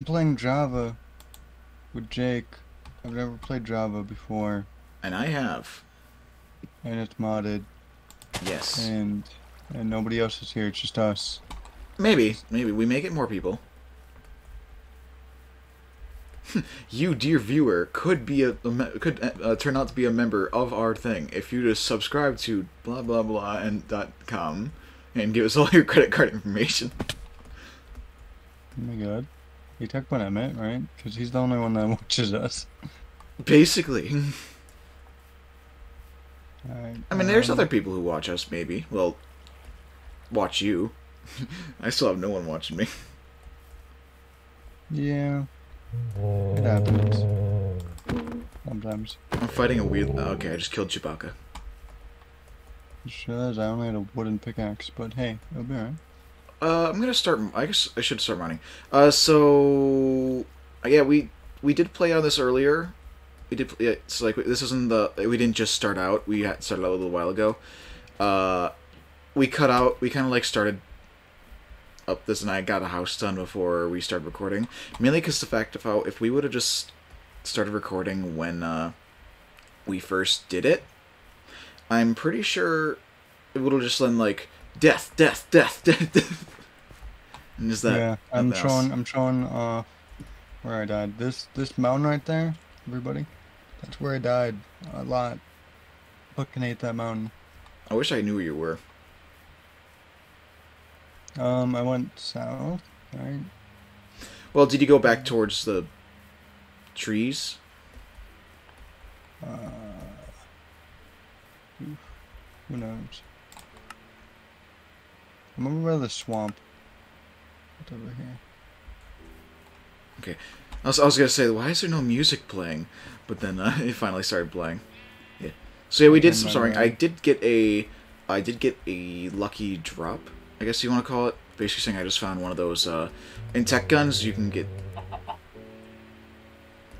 I'm playing Java with Jake. I've never played Java before, And I have. and it's modded, Yes. and and nobody else is here. It's just us. Maybe. Maybe. We may get more people. you, dear viewer, could be a, a could uh, turn out to be a member of our thing if you just subscribe to blah blah blah and dot com and give us all your credit card information. Oh my god. You talk about Emmett, right? Because he's the only one that watches us. Basically. I mean, there's um, other people who watch us, maybe. Well, watch you. I still have no one watching me. Yeah. It happens. Sometimes. I'm fighting a weird. oh, Okay, I just killed Chewbacca. Sure is. I only had a wooden pickaxe, but hey, it'll be alright. Uh, I'm gonna start. I guess I should start running. Uh, so uh, yeah, we we did play on this earlier. We did. Yeah, it's like this isn't the. We didn't just start out. We started out a little while ago. Uh, we cut out. We kind of like started up this, and I got a house done before we started recording. Mainly because the fact of how if we would have just started recording when uh, we first did it, I'm pretty sure it would have just been like death, death, death, death, death. And is that? yeah, I'm showing. I'm showing. Uh, where I died. This this mountain right there, everybody. That's where I died a lot. Fucking hate that mountain. I wish I knew where you were. Um, I went south. Right. Well, did you go back towards the trees? Uh, who knows? I'm over by the swamp. Over here? I was, I was gonna say, why is there no music playing? But then uh, it finally started playing. Yeah. So yeah, we did some sorry. I did get a, I did get a lucky drop. I guess you want to call it. Basically saying I just found one of those. Uh, in Techguns, you can get,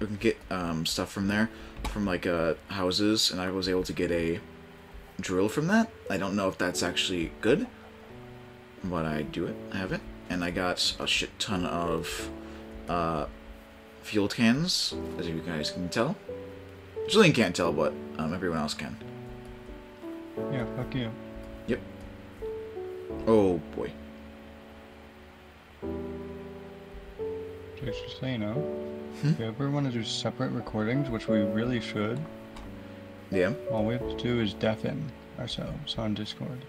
you can get um, stuff from there, from like uh, houses, and I was able to get a drill from that. I don't know if that's actually good, but I do it. I have it, and I got a shit ton of uh, fuel cans, as you guys can tell. Julian can't tell, but um, everyone else can. Yeah, fuck you. Yep. Oh boy. Just so you know, Hmm? if you ever want to do separate recordings, which we really should, Yeah. all we have to do is deafen ourselves on Discord.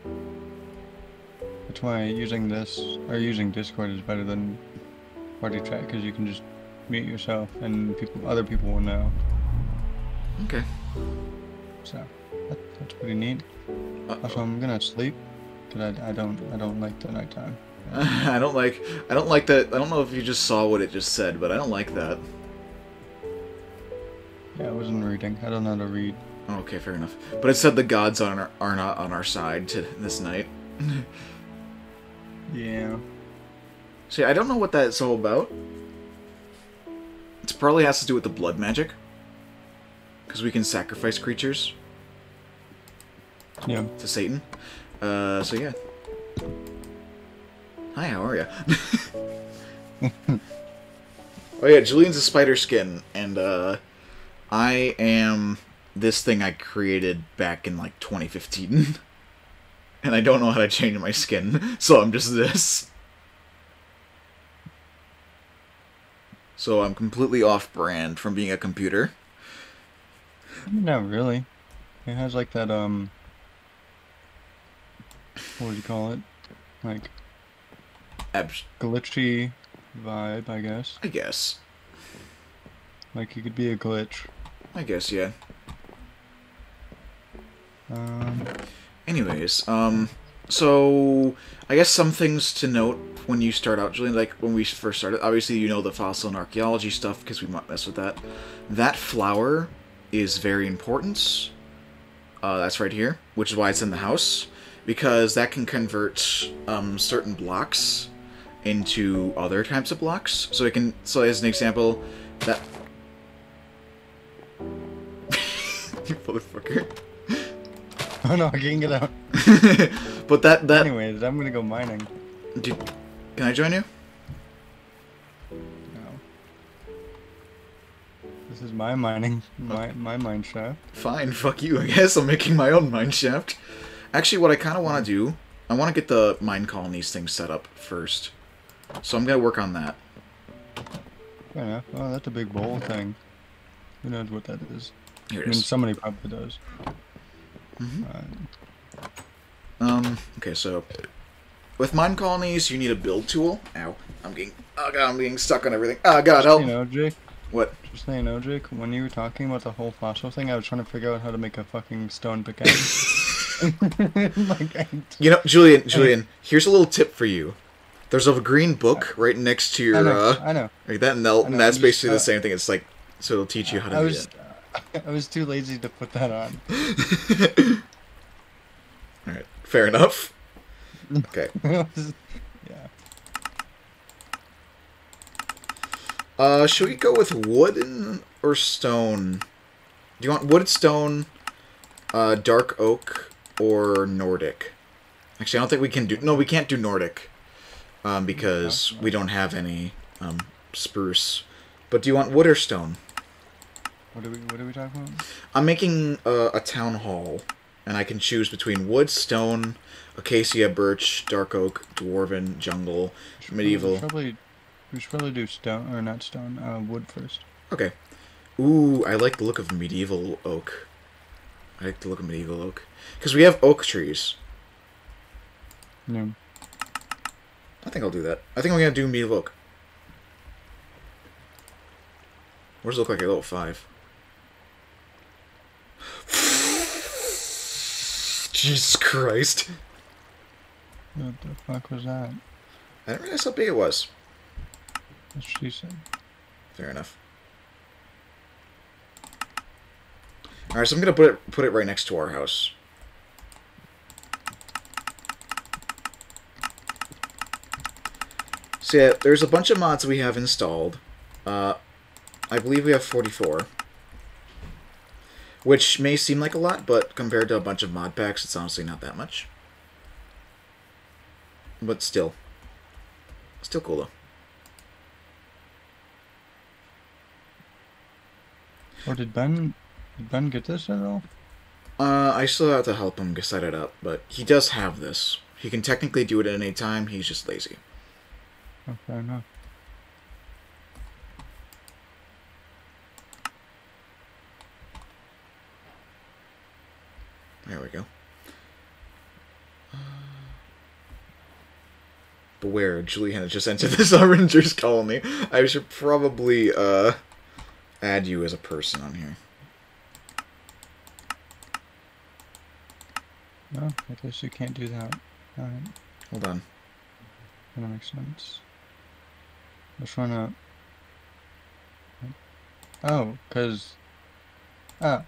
That's why using this or using Discord is better than party chat because you can just mute yourself and people, other people will know. Okay. So that, that's pretty neat. Uh, Also, I'm gonna sleep because I, I don't I don't like the nighttime. I don't like. I don't like that. I don't know if you just saw what it just said, but I don't like that. Yeah, I wasn't reading. I don't know how to read. Okay, fair enough. But it said the gods on our, are not on our side to this night. Yeah. See, I don't know what that's all about. It probably has to do with the blood magic. Because we can sacrifice creatures Yeah. to Satan. Uh, so yeah. Hi, how are ya? oh yeah, Julian's a spider skin, and uh, I am this thing I created back in like 2015. and I don't know how to change my skin, so I'm just this. So I'm completely off-brand from being a computer. Not really. It has like that um. What would you call it? Like Abs- glitchy vibe, I guess. I guess. Like it could be a glitch. I guess, yeah. Um. Anyways, um, so I guess some things to note when you start out, Julian. Like when we first started, obviously you know the fossil and archaeology stuff because we might mess with that. That flower is very important. Uh, that's right here, which is why it's in the house because that can convert um, certain blocks into other types of blocks. So it can. So as an example, that. you motherfucker. Oh no, I can't get out. but that that Anyways, I'm gonna go mining. Dude, can I join you? No. This is my mining, my my mine shaft. Fine, fuck you. I guess I'm making my own mine shaft. Actually, what I kind of want to do, I want to get the MineColonies thing set up first. So I'm gonna work on that. Fair enough. Oh, that's a big bowl thing. Who knows what that is? Here I it mean, is. somebody probably does. Mhm. Uh, Um. Okay, so with MineColonies, you need a build tool. Ow! I'm getting. Oh god! I'm getting stuck on everything. Oh god! Help! you know, Jake. What? Just so you know, Jake. When you were talking about the whole fossil thing, I was trying to figure out how to make a fucking stone pickaxe. like, You know, Julian. Julian. Here's a little tip for you. There's a green book right next to your. I know. uh, I know. like that, and, they'll- I know, and that's just, basically uh, the same thing. It's like so it'll teach you how to I do was, I was too lazy to put that on. All right. Fair enough. Okay. yeah. Uh, should we go with wooden or stone? Do you want wood, stone, uh, dark oak, or Nordic? Actually, I don't think we can do. No, we can't do Nordic, um, because we don't have any um, spruce. But do you want wood or stone? What are we? What are we talking about? I'm making uh, a town hall, and I can choose between wood, stone, acacia, birch, dark oak, dwarven, jungle, We medieval. Probably, we should probably do stone or not stone. Uh, wood first. Okay. Ooh, I like the look of medieval oak. I like the look of medieval oak. Because we have oak trees. Yeah. I think I'll do that. I think I'm going to do medieval oak. What does it look like at level 5? Jesus Christ. What the fuck was that? I didn't realize how big it was. That's what she said. Fair enough. Alright, so I'm gonna put it put it right next to our house. So yeah, there's a bunch of mods we have installed. Uh, I believe we have 44. Which may seem like a lot, but compared to a bunch of mod packs, it's honestly not that much. But still. Still cool though. Or did Ben? Did Ben get this at all? Uh, I still have to help him set it up, but he does have this. He can technically do it at any time, he's just lazy. Oh, fair enough. There we go. Uh, Beware, Julian has just entered this Rangers colony. I should probably, uh, add you as a person on here. No, I guess you can't do that. Alright, Hold on. that makes sense. Let's run up. Oh, cause. Oh,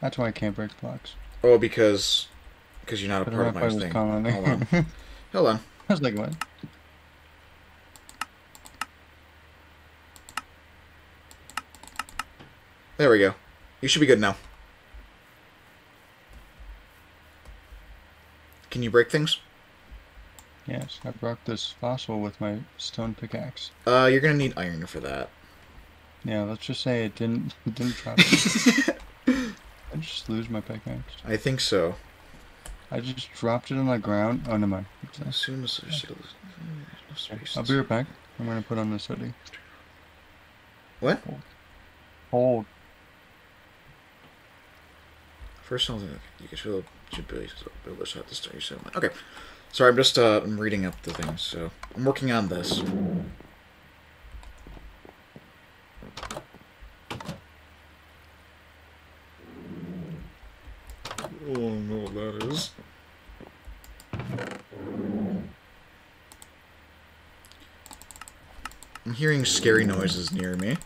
that's why I can't break blocks. Oh, because, because you're not a part of my part of this thing. colony. Hold on. Hold on. I was like, what? There we go. You should be good now. Can you break things? Yes, I broke this fossil with my stone pickaxe. Uh, you're gonna need iron for that. Yeah, let's just say it didn't it didn't drop. I just lose my pickaxe. I think so. I just dropped it on the ground. Oh, never mind. As soon as there's no Okay, spaces. I'll be right back. I'm gonna put on this hoodie. What? Hold. First, something you can build should build, build this at the start. You said okay. Sorry, I'm just uh, I'm reading up the things, so I'm working on this. Oh no, that is. I'm hearing scary noises near me.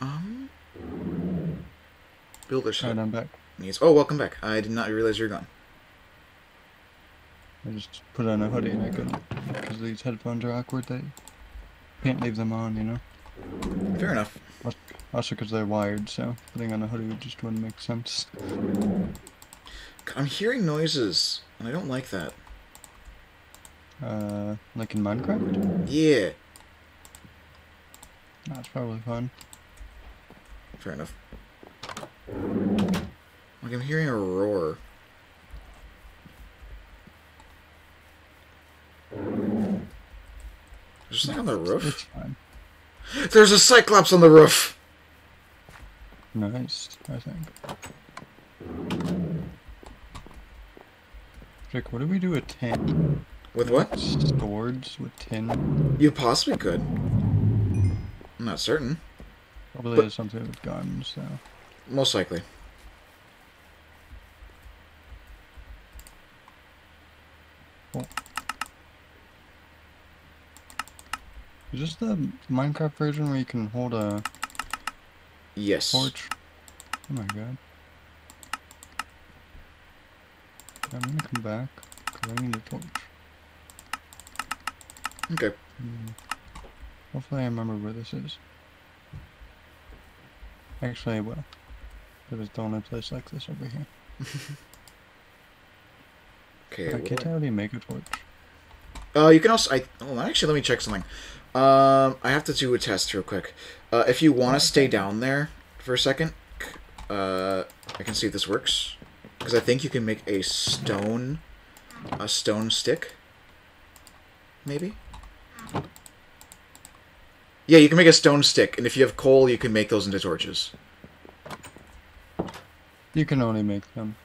Um, Builder's Alright, hut I'm back. needs. Oh, welcome back. I did not realize you're gone. I just put on a hoodie and I couldn't because these headphones are awkward. They can't leave them on, you know. Fair enough. Also because they're wired, so putting on a hoodie just wouldn't make sense. I'm hearing noises, and I don't like that. Uh, like in Minecraft? Yeah. That's probably fun. Fair enough. Like I'm hearing a roar. There's something on the It's roof. fine. There's a cyclops on the roof. Nice, I think. Rick, what do we do with tin? With what? Swords with tin? You possibly could. I'm not certain. Probably But- has something with guns, so. Most likely. Is this the Minecraft version where you can hold a Yes. torch? Oh my god. I'm gonna come back, because I need a torch. Okay. Hmm. Hopefully I remember where this is. Actually I will. There is the only place like this over here. Okay. Can't I- already make a torch. Uh, you can also. I on, actually let me check something. Um, I have to do a test real quick. Uh, if you want to stay down there for a second, uh, I can see if this works. Because I think you can make a stone, a stone stick. Maybe. Yeah, you can make a stone stick, and if you have coal, you can make those into torches. You can only make them.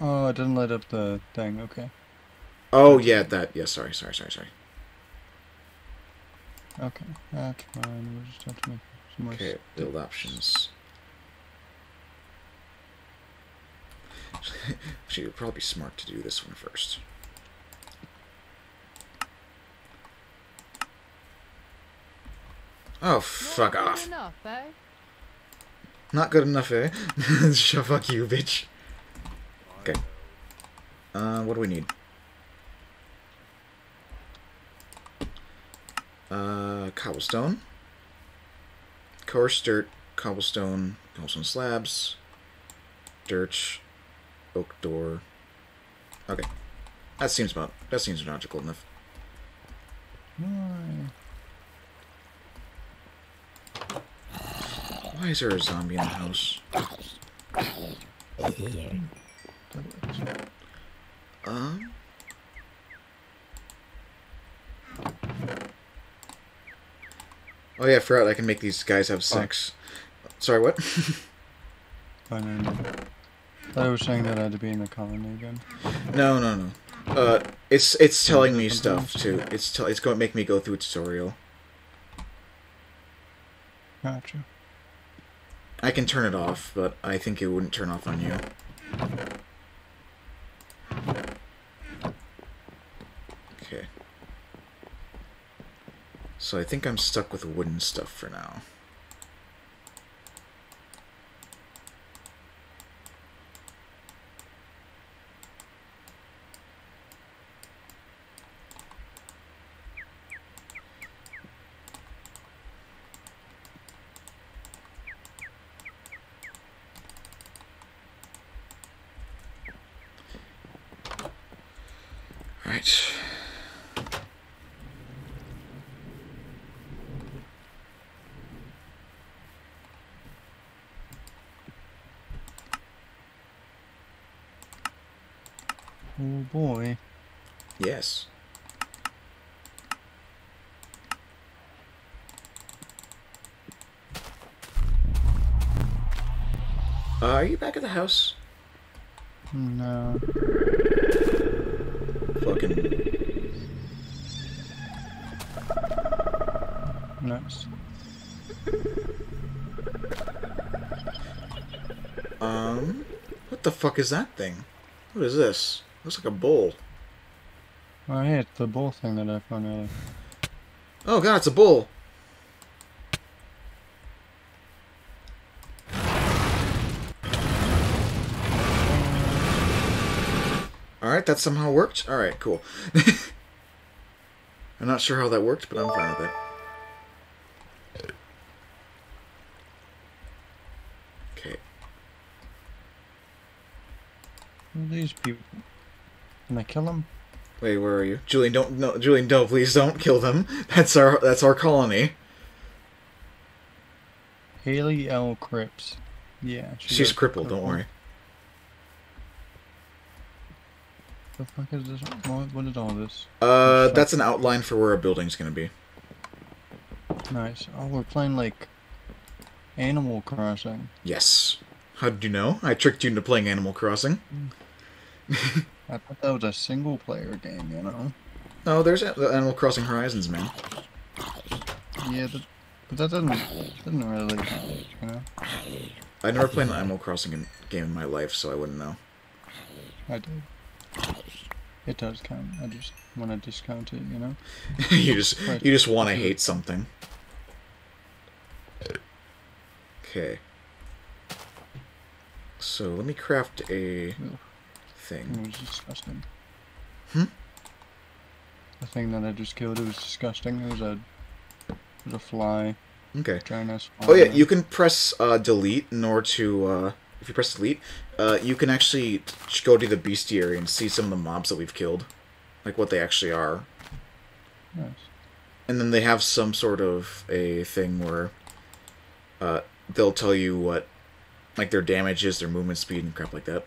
Oh, it didn't light up the thing, okay. Oh yeah, that. Yeah, sorry, sorry, sorry, sorry. Okay, that's fine. We'll just have to make some more Okay, build options. Actually, it would probably be smart to do this one first. Oh, fuck Not good off. Enough, eh? Not good enough, eh? Shut fuck you, bitch. Okay. Uh, what do we need? Uh, cobblestone. Coarse dirt, cobblestone, cobblestone slabs, dirt, oak door. Okay. That seems about, that seems logical enough. Why? Is there a zombie in the house? Um. Oh yeah, I forgot I can make these guys have sex. Sorry, what? I. I was saying that I had to be in the colony again. no, no, no. Uh, it's it's telling me stuff too. It's tell it's going to make me go through a tutorial. Gotcha. I can turn it off, but I think it wouldn't turn off on you. Okay. So I think I'm stuck with wooden stuff for now. Right. Oh boy. Yes. Uh, are you back at the house? No. Fucking. Nice. Um. What the fuck is that thing? What is this? Looks like a bull. Oh yeah, it's the bull thing that I found earlier. Oh god, it's a bull! Alright, that somehow worked. Alright, cool. I'm not sure how that worked, but I'm fine with it. Okay. These people? Can I kill them? Wait, where are you, Julian? Don't no, Julian. No, please don't kill them. That's our that's our colony. Haley L. Cripps. Yeah. she She's crippled. Don't worry. The fuck is this? What, is all this? Uh, that's an outline for where a building's gonna be. Nice. Oh, we're playing like Animal Crossing. Yes. How did you know? I tricked you into playing Animal Crossing. I thought that was a single player game, you know? Oh, there's the Animal Crossing Horizons, man. Yeah, but, but that doesn't doesn't really, you know. I never played an Animal Crossing game in my life, so I wouldn't know. I did. It does count. I just want to discount it, you know. you just you just want to hate something. Okay. So let me craft a Ugh. It thing. was disgusting. Hmm? The thing that I just killed, it was disgusting. It was a, it was a fly, Okay. fly. Oh yeah, you can press uh, delete in order to. Uh, if you press delete, uh, you can actually go to the bestiary and see some of the mobs that we've killed, like what they actually are. Nice. And then they have some sort of a thing where uh, they'll tell you what, like their damage is, their movement speed, and crap like that.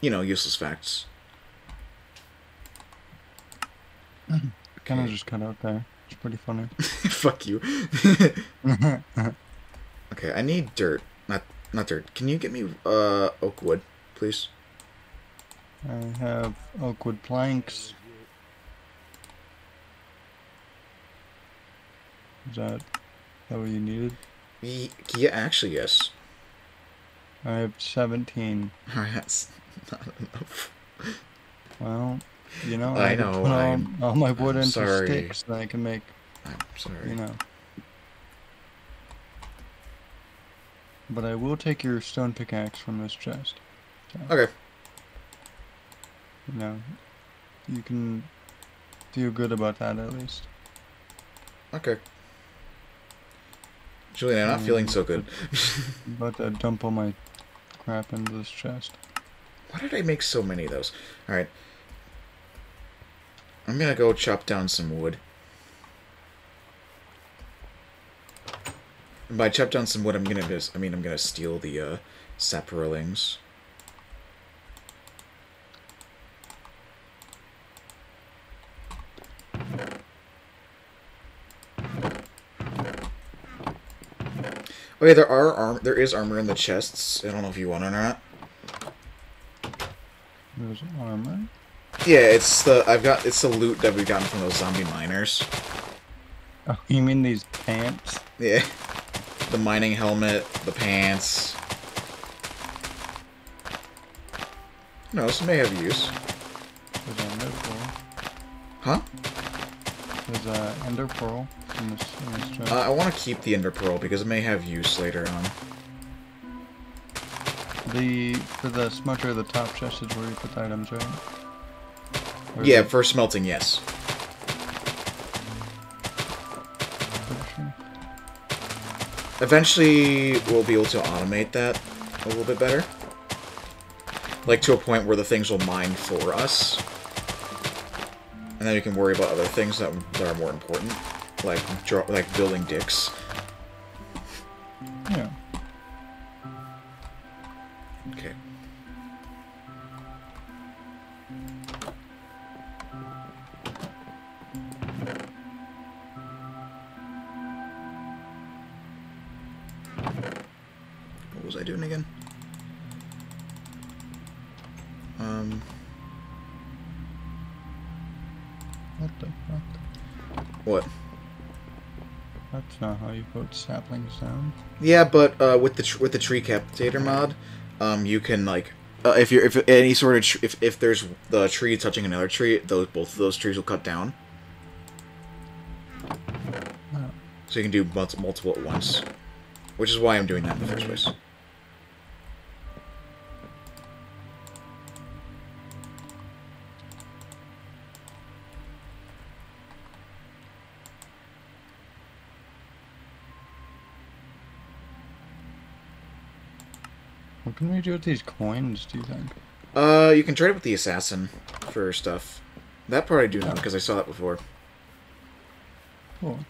You know, useless facts. Kind of just cut out there. It's pretty funny. Fuck you. okay, I need dirt. Not not dirt. Can you get me uh oak wood, please? I have oak wood planks. Is that, that what you needed? Ye- Yeah, actually, yes. I have 17. That's not enough. Well, you know, I to know, put all, all my wood I'm into sorry. sticks that I can make, I'm sorry. you know. But I will take your stone pickaxe from this chest. Okay. You know, you can feel good about that at least. Okay. Julian, I'm not feeling so good. But about to dump all my crap into this chest. Why did I make so many of those? Alright. I'm gonna go chop down some wood. And by chop down some wood, I'm gonna just, I mean, I'm gonna steal the, uh, saprolings. Oh yeah, there are arm, there is armor in the chests. I don't know if you want it or not. There's armor. Yeah, it's the I've got it's the loot that we gotten from those zombie miners. Oh, you mean these pants? Yeah, the mining helmet, the pants. No, this may have use. There's an ender pearl. Huh? There's a ender pearl in this, in this chest. Uh, I want to keep the ender pearl because it may have use later on. the for the smudger, the top chest is where you put the items, right? Or Yeah, for smelting, yes. Eventually, we'll be able to automate that a little bit better. Like to a point where the things will mine for us. And then we can worry about other things that, that are more important. Like, draw, like building dicks. Put saplings down. Yeah, but uh, with the tr- with the Tree Capitator mod, um, you can like uh, if you're if any sort of tr- if if there's the tree touching another tree, those both of those trees will cut down. Oh. So you can do multiple at once, which is why I'm doing that in the first place. What can we do with these coins, do you think? Uh, you can trade it with the assassin for stuff. That part I do know because I saw that before. Cool.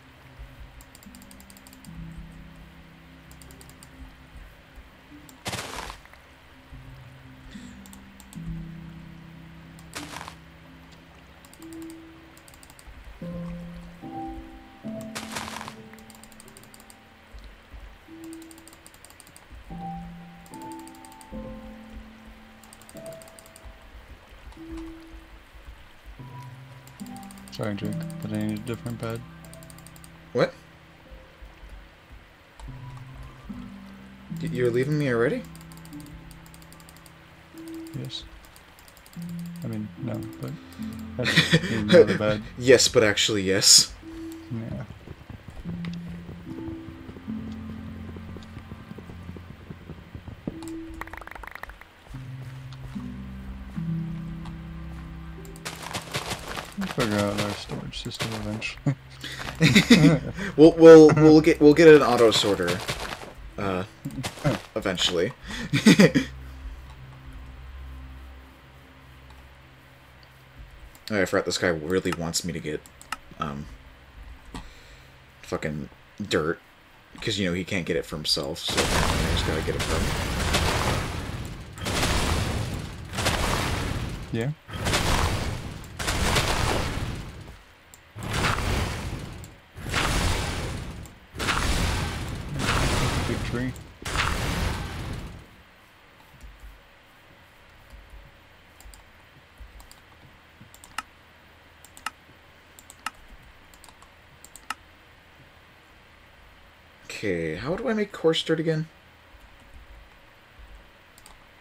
Yes, but actually, yes. Yeah. We'll figure out our storage system eventually. We'll we'll we'll get we'll get an auto sorter. Uh, eventually. I forgot this guy really wants me to get, um, fucking dirt, because you know he can't get it for himself, so I just gotta get it from him. yeah. Tree. Okay, how do I make coarse dirt again?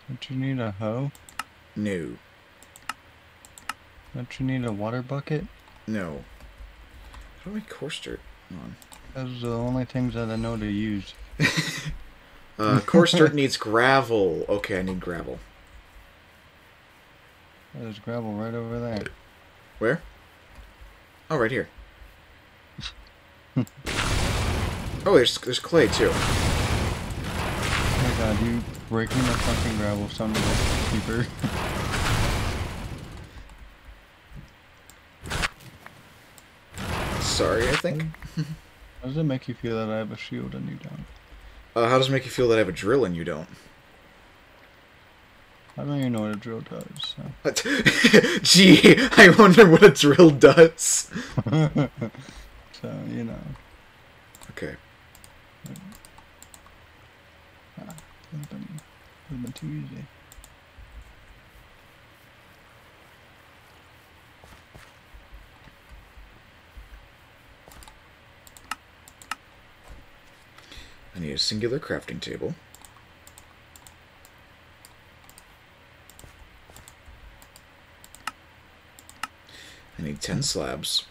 Don't you need a hoe? No, Don't you need a water bucket? no. How do I make coarse dirt? Hold on. Those are the only things that I know to use. Uh, coarse dirt needs gravel. Okay, I need gravel. There's gravel right over there. Where? Oh, right here. oh, there's there's clay too. Oh my god, you breaking the fucking gravel sounded like a creeper. Sorry, I think. How does it make you feel that I have a shield and you don't? Uh, how does it make you feel that I have a drill and you don't? I don't even know what a drill does. So. Gee, I wonder what a drill does. so, you know. Okay. Would've been, would've been too easy. I need a singular crafting table. I need 10 slabs.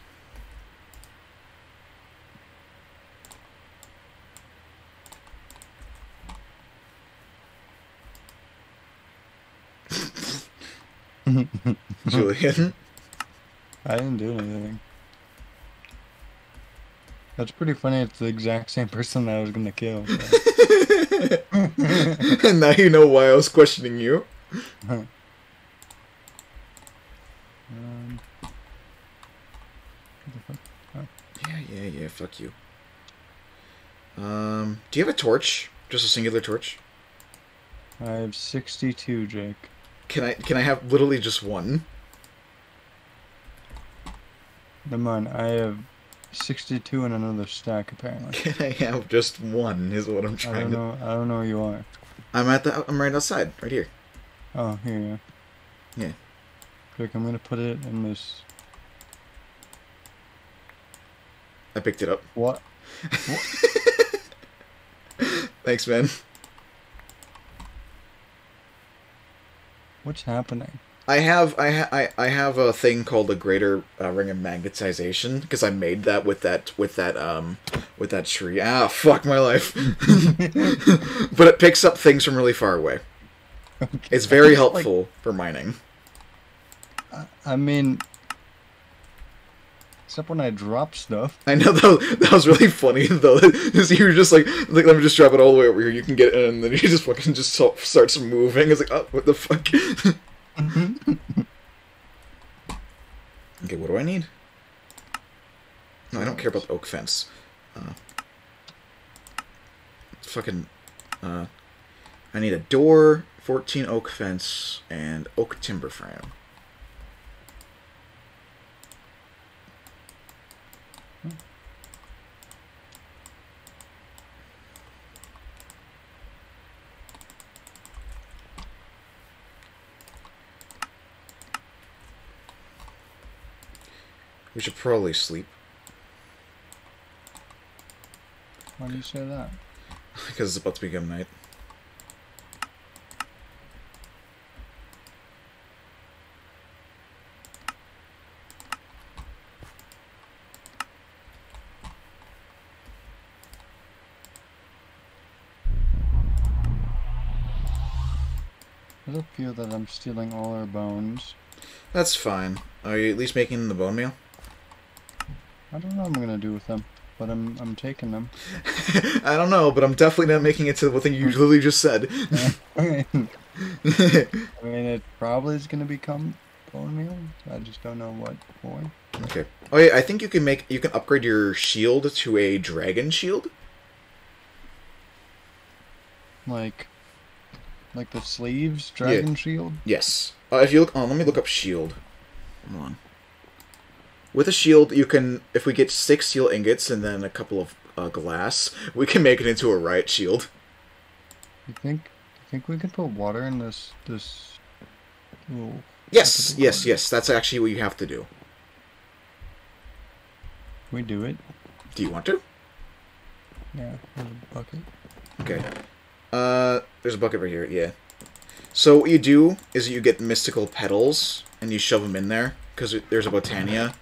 Julian? I didn't do anything. That's pretty funny. It's the exact same person that I was gonna kill. so. and now you know why I was questioning you. um? Yeah, yeah, yeah, fuck you. Um, do you have a torch? Just a singular torch? I have 62, Jake. Can I can I have literally just one? Never mind. I have 62 in another stack apparently. Can I have just one? Is what I'm trying I don't to. know. I don't know where you are. I'm at the. I'm right outside, right here. Oh, here you are. Yeah. Quick, I'm gonna put it in this. I picked it up. What? Thanks, man. What's happening? I have I ha- I, I have a thing called a greater uh, ring of magnetization because I made that with that with that um with that tree. Ah, fuck my life. but it picks up things from really far away. It's very Like- helpful for mining. I- I mean, Except when I drop stuff. I know that, that was really funny though. You were just like, like let me just drop it all the way over here. You can get it, and then you just fucking just starts moving. It's like, oh, what the fuck? okay, what do I need? No, I don't care about the oak fence. Uh, fucking, uh, I need a door, fourteen oak fence, and oak timber frame. We should probably sleep Why do you say that? because it's about to become night. I don't feel that I'm stealing all our bones. That's fine. Are you at least making the bone meal? I don't know what I'm gonna do with them, but I'm I'm taking them. I don't know, but I'm definitely not making it to the thing you literally just said. I mean, I mean, it probably is gonna become bone meal. I just don't know what for. okay. Oh yeah, I think you can make you can upgrade your shield to a dragon shield. Like, like the sleeves, dragon shield. Yes. Uh, if you look, oh, let me look up shield. Come on. With a shield, you can if we get six steel ingots and then a couple of uh, glass, we can make it into a riot shield. You think? You think we could put water in this this? Little Yes, yes, water? yes. That's actually what you have to do. We do it. Do you want to? Yeah, there's a bucket. Okay. Uh, there's a bucket right here. Yeah. So what you do is you get mystical petals and you shove them in there because there's a botania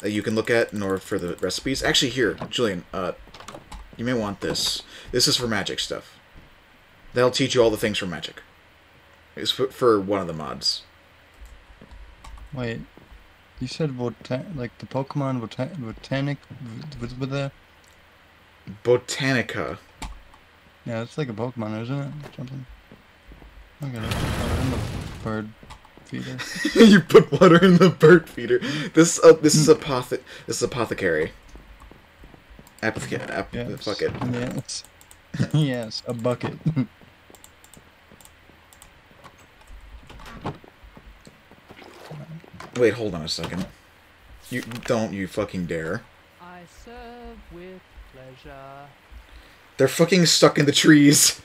that you can look at in order for the recipes. Actually, here, Julian. Uh, you may want this. This is for magic stuff. That'll teach you all the things for magic. It's for, for one of the mods. Wait, you said botan like the Pokemon bota- botanic with with the Botanica. yeah, it's like a Pokemon, isn't it? Something. Look at it. Oh, bird feeder. you put water in the bird feeder. This uh, this is apothe this is apothecary. Apothe- ap- Yes. Fuck it. Yes. yes, a bucket. Wait, hold on a second. You don't you fucking dare. I serve with pleasure. They're fucking stuck in the trees.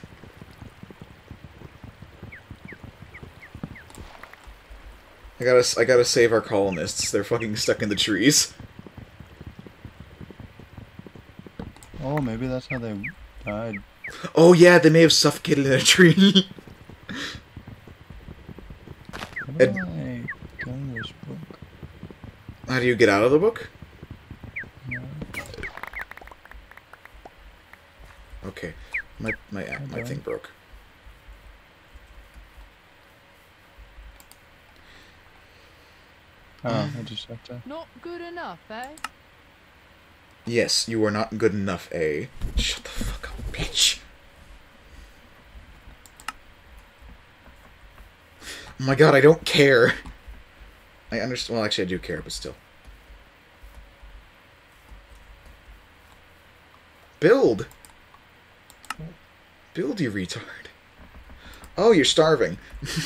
I gotta I gotta save our colonists. They're fucking stuck in the trees. oh, maybe that's how they died. Oh yeah, they may have suffocated in a tree. How do Ed- I get this book? How do you get out of the book? Yeah. Okay, my my my thing broke. Oh, I just have to. Not good enough, eh? Yes, you are not good enough, eh? Shut the fuck up, bitch. Oh my god, I don't care. I understand. Well, actually, I do care, but still. Build! Build, you retard. Oh, you're starving.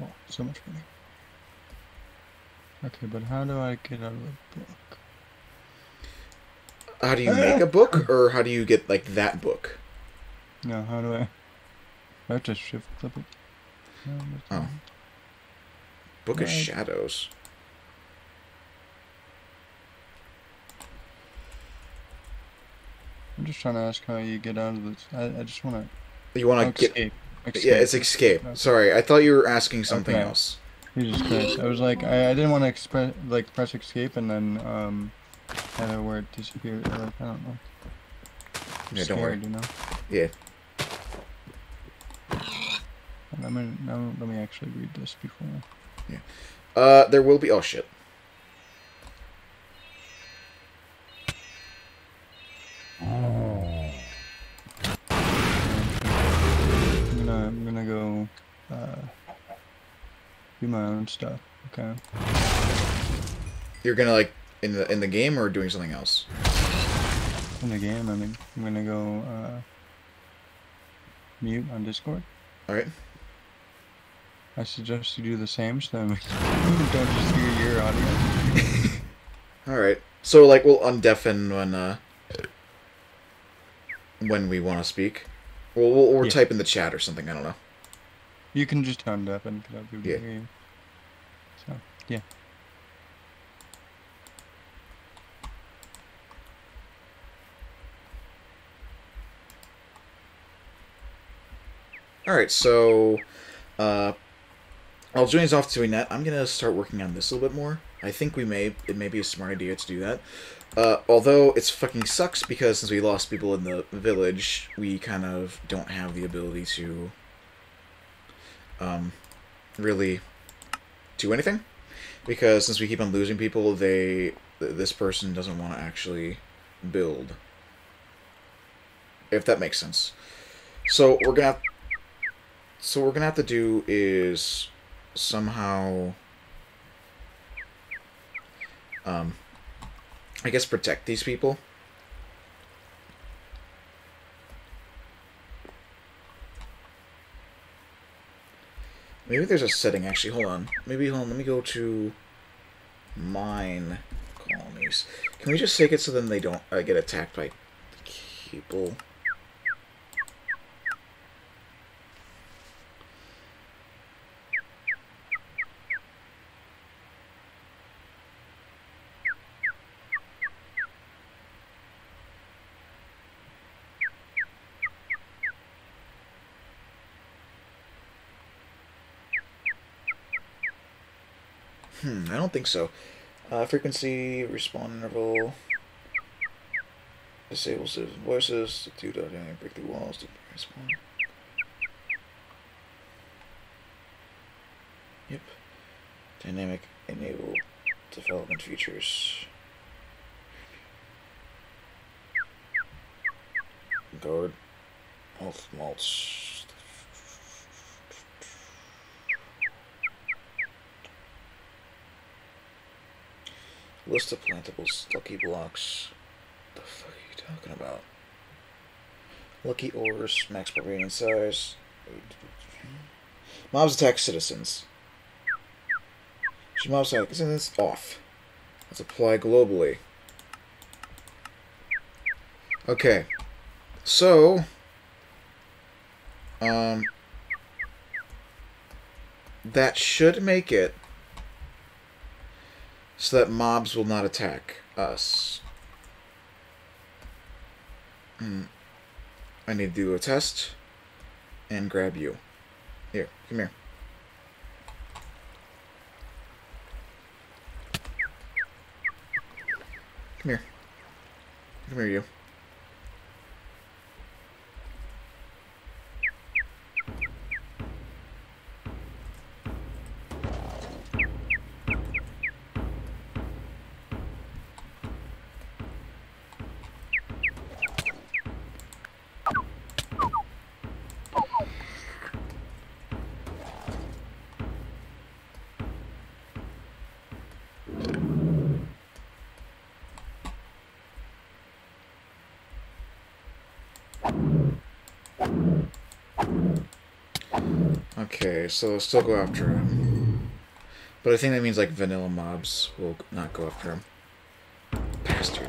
Oh, so much money. Okay, but how do I get out of the book? How do you make a book, or how do you get, like, that book? No, how do I? I have to shift flip it. Oh. Book of Shadows. I'm just trying to ask how you get out of this. I, I just want to. You want to get... escape. Yeah, it's escape. Okay. Sorry, I thought you were asking something Okay. else. Jesus Christ! I was like, I, I didn't want to express like press escape and then um, have a word disappear. Or, like I don't know. Yeah, don't worry. You know. Yeah. I'm now let me actually read this before. Yeah. Uh, there will be. Oh shit. Uh, do my own stuff. Okay. You're gonna like in the in the game or doing something else. In the game, I mean, I'm gonna go uh, mute on Discord. All right. I suggest you do the same, so don't just hear your audio. All right. So like we'll undeafen when uh when we want to speak. We'll we'll, or Yeah. type in the chat or something. I don't know. You can just turn it up and cut out people Yeah. you. So yeah. All right. So uh, while Julian's off to doing that, I'm gonna start working on this a little bit more. I think we may it may be a smart idea to do that. Uh, although it's fucking sucks because since we lost people in the village, we kind of don't have the ability to um, really do anything. Because since we keep on losing people, they this person doesn't want to actually build. If that makes sense. So we're gonna have, so we're gonna have to do is somehow um I guess protect these people. Maybe there's a setting actually. Hold on. Maybe hold on. Let me go to mine colonies. Can we just take it so then they don't uh, get attacked by people? Hmm, I don't think so. Uh, frequency, respawn interval. Disable citizen voices. Do dynamic break through walls to. Yep. Dynamic enable development features. Guard. Health malts. List of plantables, lucky blocks. What The fuck are you talking about? Lucky ores, max barbarian size. Mobs attack citizens. Should mobs attack citizens? Off. Let's apply globally. Okay. So. Um. That should make it so that mobs will not attack us. Hmm. I need to do a test and grab you. Here, come here. Come here. Come here, you. So they'll still go after him. But I think that means like vanilla mobs will not go after him. Bastard.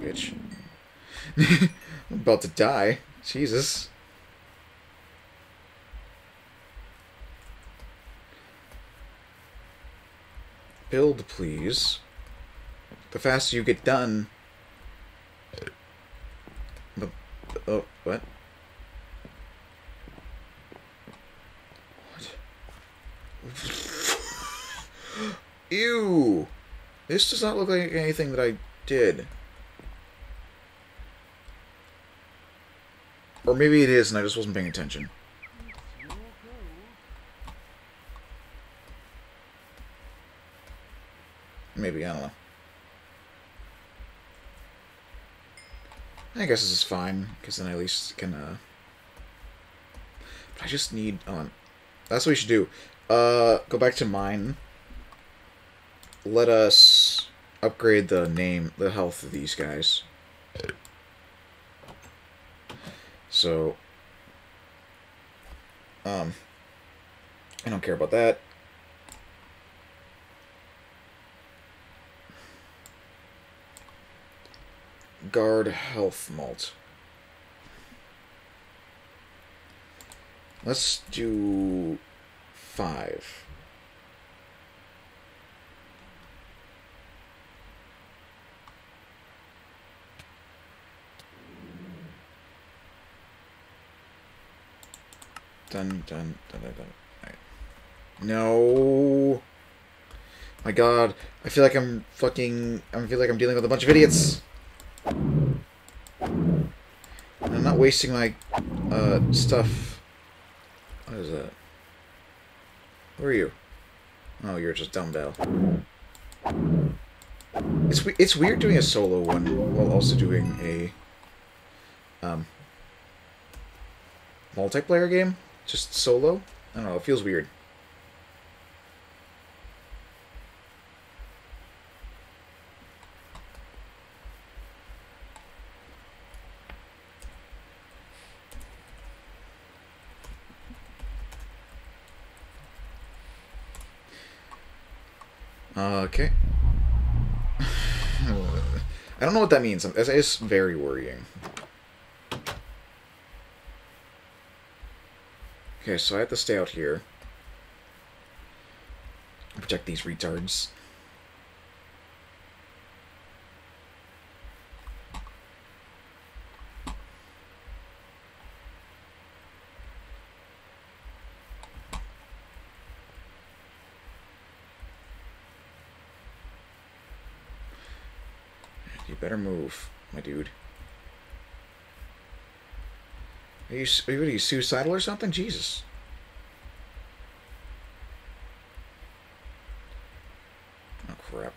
Bitch. I'm about to die. Jesus. Build, please. The faster you get done. The, oh, what? What? Ew! This does not look like anything that I did. Or maybe it is and I just wasn't paying attention. Maybe, I don't know. I guess this is fine, because then I at least can, uh... I just need... Oh, that's what we should do. Uh, go back to mine. Let us upgrade the name, the health of these guys. So... Um... I don't care about that. Guard Health Malt. Let's do five. Dun dun dun dun dun. Right. No. My God, I feel like I'm fucking. I feel like I'm dealing with a bunch of idiots. And I'm not wasting my uh, stuff. What is that? Who are you? Oh, you're just dumbbell. It's it's weird doing a solo one while also doing a um multiplayer game, just solo. I don't know. It feels weird. Okay. I don't know what that means. It's, it's very worrying. Okay, so I have to stay out here. Protect these retards. You better move, my dude. Are you, are you, suicidal or something? Jesus. Oh, crap.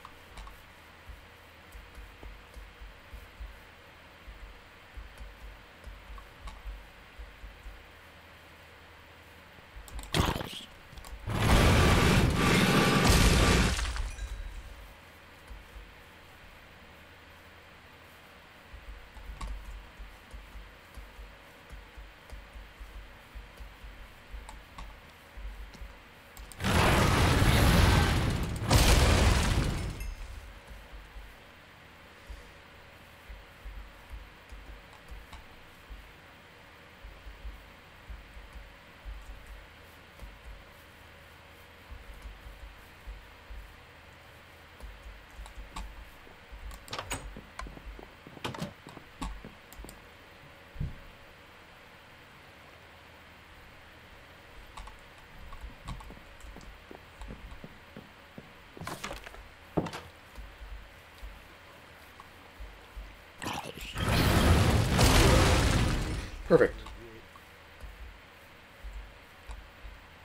Perfect.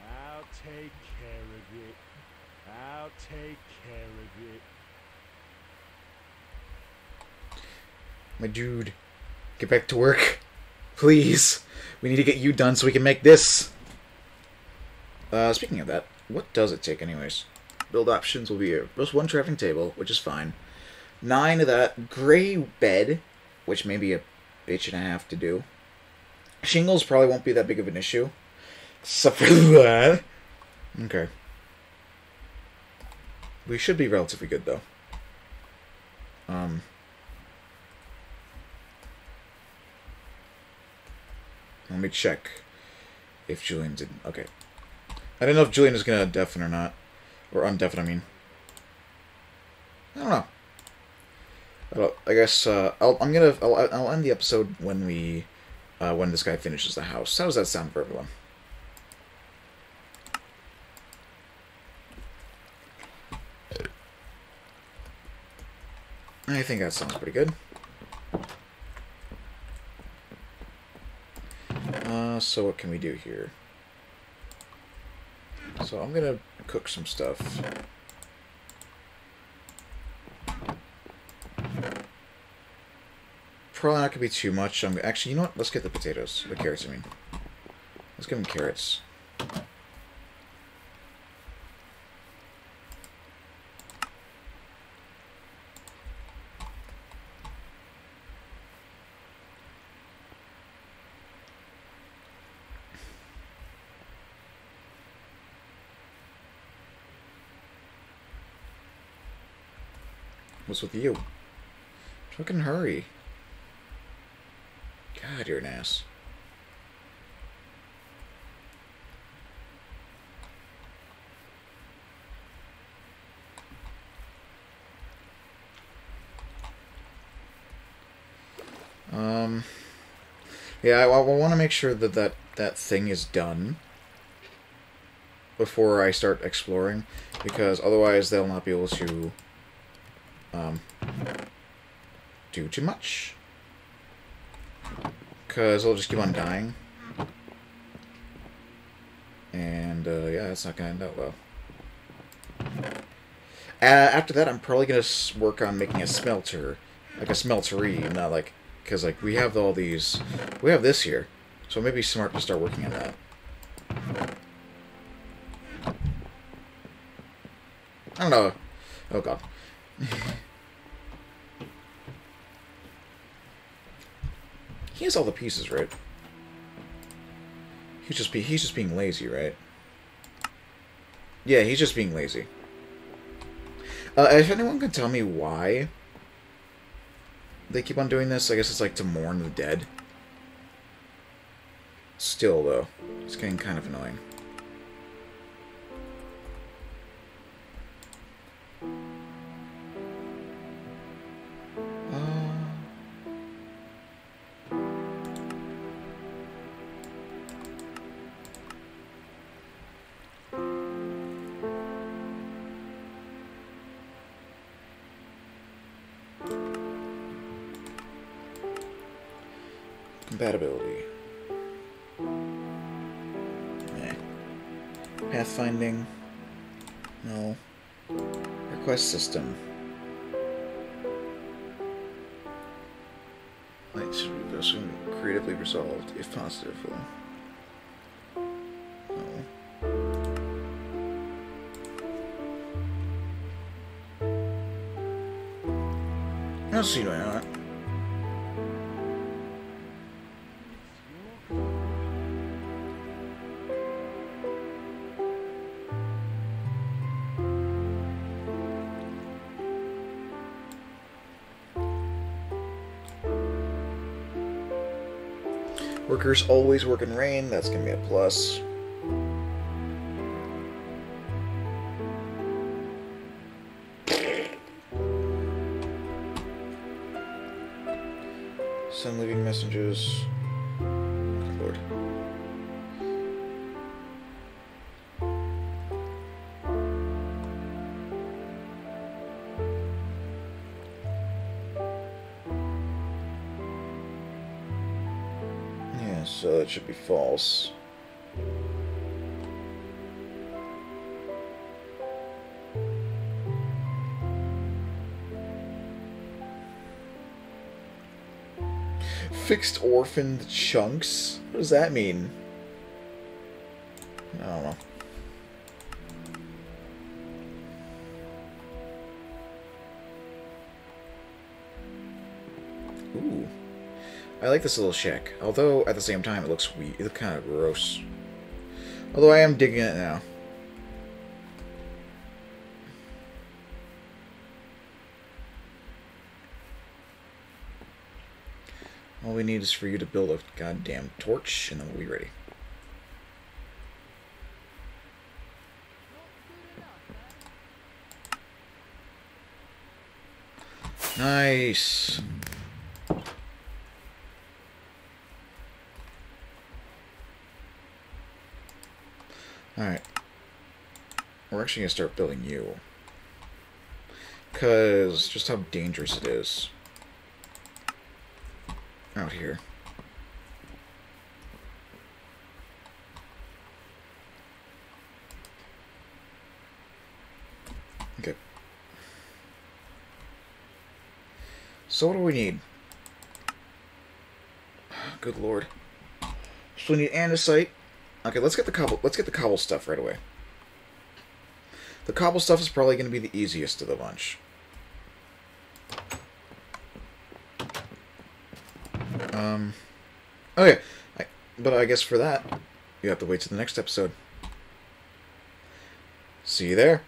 I'll take care of it. I'll take care of it. My dude. Get back to work. Please. We need to get you done so we can make this. Uh, speaking of that, what does it take anyways? Build options will be here. just one crafting table, which is fine. Nine of that gray bed, which may be a bitch and a half to do. Shingles probably won't be that big of an issue. Except for that. Okay. We should be relatively good, though. Um... Let me check if Julian didn't. Okay. I don't know if Julian is gonna deafen or not, or undeafen. I mean, I don't know. I, don't, I guess uh, I'll, I'm gonna I'll, I'll end the episode when we uh, when this guy finishes the house. How does that sound for everyone? I think that sounds pretty good. Uh, so what can we do here? So I'm going to cook some stuff. Probably not gonna be too much. I'm actually, you know what? Let's get the potatoes, the carrots. I mean, let's give them carrots. What's with you? Fucking hurry. You're an ass. Um, yeah, I, I want to make sure that, that that thing is done before I start exploring, because otherwise they'll not be able to um, do too much. Because they'll just keep on dying. And, uh, yeah, that's not going to end out well. Uh, after that, I'm probably going to work on making a smelter. Like a smeltery, not like... Because, like, we have all these... We have this here. So it may be smart to start working on that. I don't know. Oh, God. he has all the pieces, right? He's just be he's just being lazy, right? Yeah, he's just being lazy. Uh, if anyone can tell me why they keep on doing this, I guess it's like to mourn the dead. Still, though, it's getting kind of annoying. System. Light should be best creatively resolved, if positively. No. I don't see why not. Workers always work in rain, that's gonna be a plus. Send living messages. False. Fixed orphaned chunks? What does that mean? I don't know. Ooh. I like this little shack, although at the same time it looks weird. It looks kind of gross. Although I am digging it now. All we need is for you to build a goddamn torch, and then we'll be ready. Nice. Alright. We're actually going to start building you. Because just how dangerous it is. Out here. Okay. So what do we need? Good lord. So we need andesite. Okay, let's get the cobble. Let's get the cobble stuff right away. The cobble stuff is probably going to be the easiest of the bunch. Um. Okay, I, but I guess for that, you have to wait to the next episode. See you there.